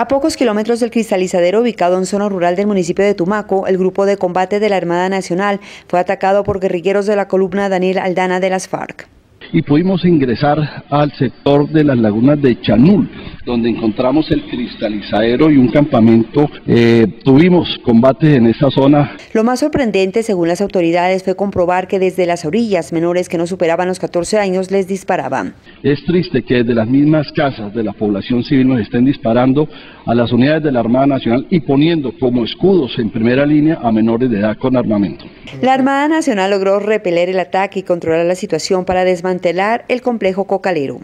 A pocos kilómetros del cristalizadero ubicado en zona rural del municipio de Tumaco, el grupo de combate de la Armada Nacional fue atacado por guerrilleros de la columna Daniel Aldana de las FARC y pudimos ingresar al sector de las lagunas de Chanul, donde encontramos el cristalizadero y un campamento. Eh, tuvimos combates en esa zona. Lo más sorprendente, según las autoridades, fue comprobar que desde las orillas menores que no superaban los 14 años les disparaban. Es triste que desde las mismas casas de la población civil nos estén disparando a las unidades de la Armada Nacional y poniendo como escudos en primera línea a menores de edad con armamento. La Armada Nacional logró repeler el ataque y controlar la situación para desmantelar el complejo cocalero.